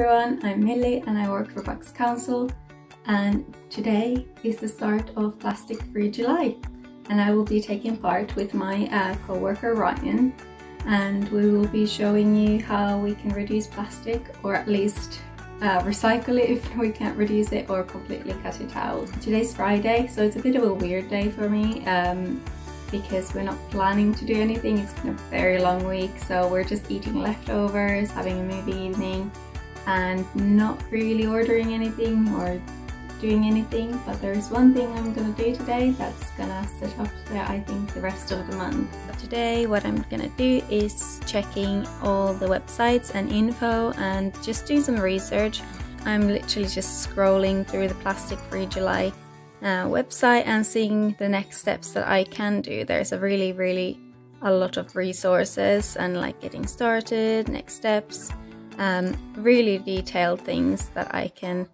everyone, I'm Millie and I work for Bucks Council and today is the start of Plastic Free July and I will be taking part with my uh, co-worker Ryan and we will be showing you how we can reduce plastic or at least uh, recycle it if we can't reduce it or completely cut it out. Today's Friday so it's a bit of a weird day for me um, because we're not planning to do anything. It's been a very long week so we're just eating leftovers, having a movie evening and not really ordering anything or doing anything but there's one thing I'm gonna do today that's gonna set up the, I think the rest of the month. Today what I'm gonna do is checking all the websites and info and just do some research. I'm literally just scrolling through the Plastic Free July uh, website and seeing the next steps that I can do. There's a really really a lot of resources and like getting started, next steps, um, really detailed things that I can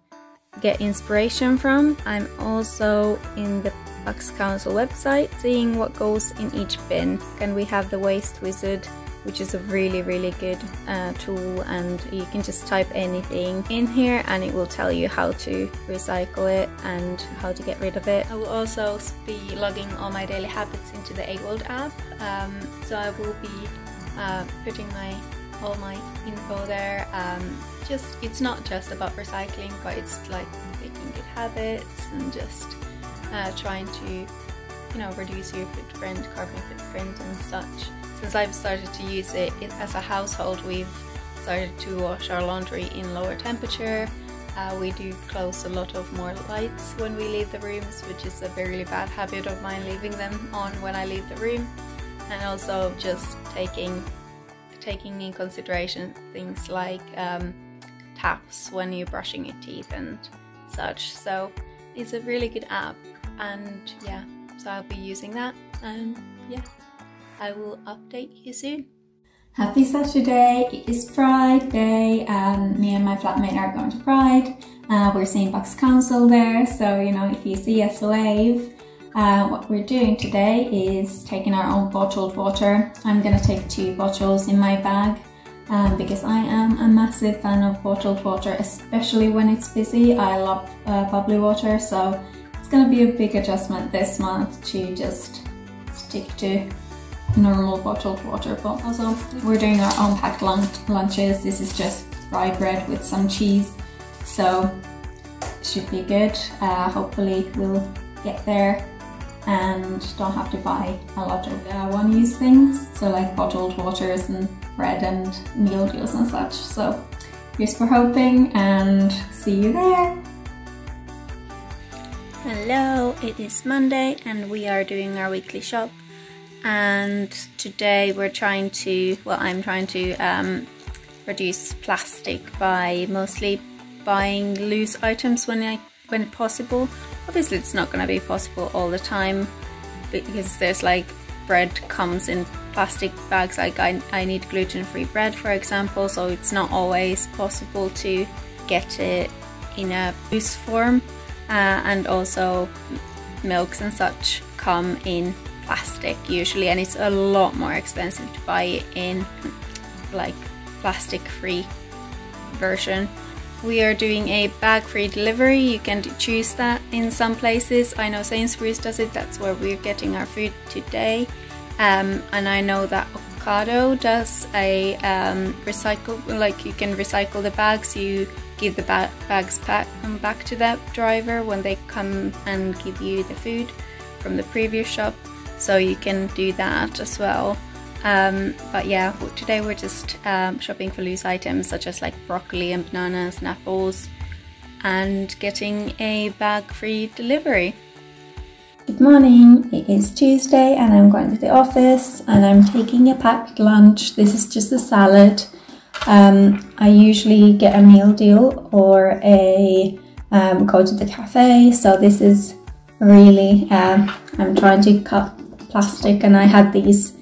get inspiration from. I'm also in the Bucks Council website seeing what goes in each bin and we have the waste wizard which is a really really good uh, tool and you can just type anything in here and it will tell you how to recycle it and how to get rid of it. I will also be logging all my daily habits into the AWORLD app um, so I will be uh, putting my all my info there. Um, just it's not just about recycling, but it's like making good habits and just uh, trying to you know reduce your footprint, carbon footprint, and such. Since I've started to use it, it as a household, we've started to wash our laundry in lower temperature. Uh, we do close a lot of more lights when we leave the rooms, which is a very bad habit of mine, leaving them on when I leave the room. And also just taking taking in consideration things like um, taps when you're brushing your teeth and such. So it's a really good app and yeah, so I'll be using that and yeah, I will update you soon. Happy Saturday, it is Pride Day and me and my flatmate are going to Pride. Uh, we're seeing Bucks Council there, so you know, if you see us wave, uh, what we're doing today is taking our own bottled water. I'm going to take two bottles in my bag um, because I am a massive fan of bottled water, especially when it's busy. I love uh, bubbly water, so it's going to be a big adjustment this month to just stick to normal bottled water. But also, we're doing our own packed lunch lunches. This is just rye bread with some cheese, so should be good. Uh, hopefully, we'll get there and don't have to buy a lot of uh, one-use things, so like bottled waters and bread and meal deals and such. So here's for hoping and see you there! Hello, it is Monday and we are doing our weekly shop and today we're trying to, well I'm trying to um, reduce plastic by mostly buying loose items when I when possible. Obviously it's not going to be possible all the time because there's like bread comes in plastic bags like I, I need gluten-free bread for example so it's not always possible to get it in a loose form uh, and also milks and such come in plastic usually and it's a lot more expensive to buy it in like plastic free version we are doing a bag-free delivery. You can choose that in some places. I know Sainsbury's does it. That's where we're getting our food today. Um, and I know that Ocado does a um, recycle, like you can recycle the bags. You give the ba bags back, and back to that driver when they come and give you the food from the previous shop. So you can do that as well. Um, but yeah, today we're just um, shopping for loose items such as like broccoli and bananas and apples and getting a bag-free delivery. Good morning, it is Tuesday and I'm going to the office and I'm taking a packed lunch. This is just a salad. Um, I usually get a meal deal or a um, go to the cafe. So this is really, um, I'm trying to cut plastic and I had these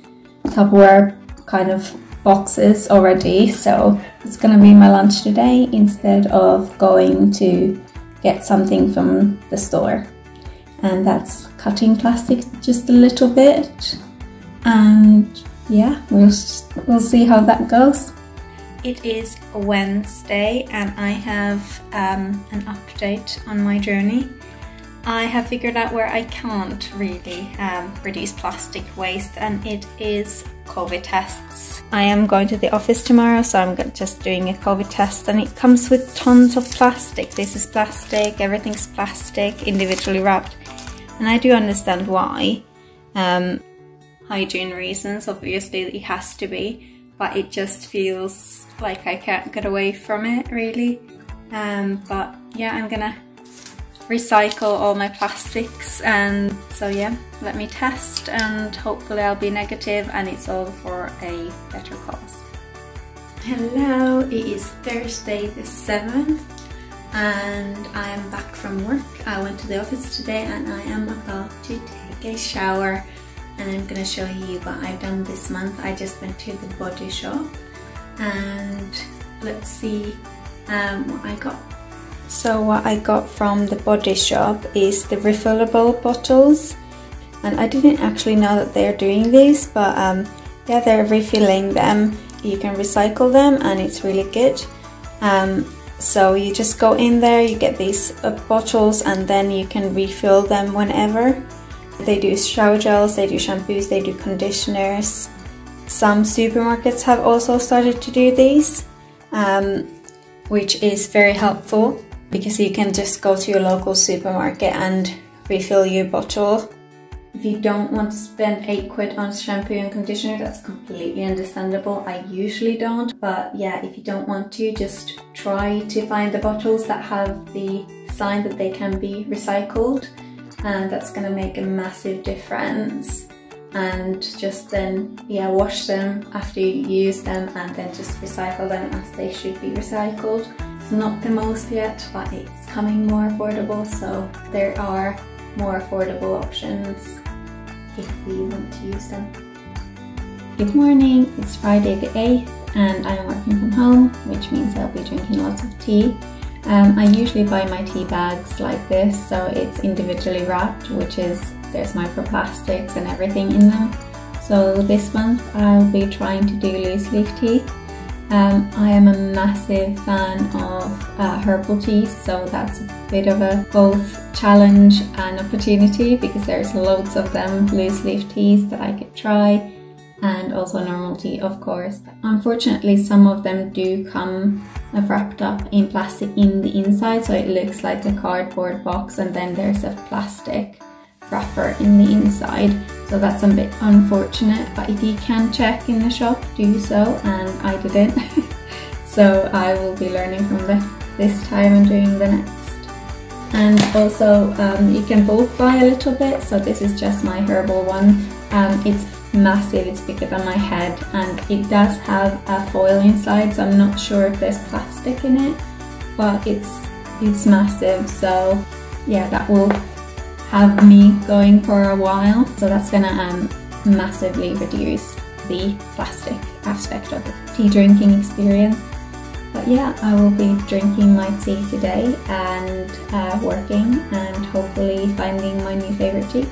Tupperware kind of boxes already. So it's gonna be my lunch today instead of going to get something from the store. And that's cutting plastic just a little bit. And yeah, we'll, we'll see how that goes. it is Wednesday and I have um, an update on my journey. I have figured out where I can't really um, reduce plastic waste and it is COVID tests. I am going to the office tomorrow so I'm just doing a COVID test and it comes with tons of plastic. This is plastic, everything's plastic, individually wrapped and I do understand why. Um, hygiene reasons, obviously it has to be but it just feels like I can't get away from it really. Um, but yeah, I'm gonna recycle all my plastics and so yeah, let me test and hopefully I'll be negative and it's all for a better cause. Hello, it is Thursday the 7th and I am back from work. I went to the office today and I am about to take a shower and I'm gonna show you what I've done this month. I just went to the body shop and let's see um, what I got. So what I got from the body shop is the refillable bottles and I didn't actually know that they're doing this but um, yeah they're refilling them. You can recycle them and it's really good. Um, so you just go in there, you get these uh, bottles and then you can refill them whenever. They do shower gels, they do shampoos, they do conditioners. Some supermarkets have also started to do these, um, which is very helpful because you can just go to your local supermarket and refill your bottle. If you don't want to spend 8 quid on shampoo and conditioner, that's completely understandable. I usually don't, but yeah, if you don't want to, just try to find the bottles that have the sign that they can be recycled and that's gonna make a massive difference and just then yeah wash them after you use them and then just recycle them as they should be recycled it's not the most yet but it's coming more affordable so there are more affordable options if we want to use them good morning it's friday the 8th and i'm working from home which means i'll be drinking lots of tea um, I usually buy my tea bags like this, so it's individually wrapped, which is there's microplastics and everything in them. So this month I'll be trying to do loose leaf tea. Um, I am a massive fan of uh, herbal teas, so that's a bit of a both challenge and opportunity because there's loads of them loose leaf teas that I could try and also normal tea of course. Unfortunately some of them do come wrapped up in plastic in the inside so it looks like a cardboard box and then there's a plastic wrapper in the inside so that's a bit unfortunate but if you can check in the shop do so and I didn't. So I will be learning from the, this time and doing the next. And also um, you can both buy a little bit so this is just my herbal one. Um, it's massive, it's bigger than my head and it does have a foil inside so I'm not sure if there's plastic in it but it's it's massive so yeah that will have me going for a while so that's gonna um, massively reduce the plastic aspect of the tea drinking experience. But yeah I will be drinking my tea today and uh, working and hopefully finding my new favorite tea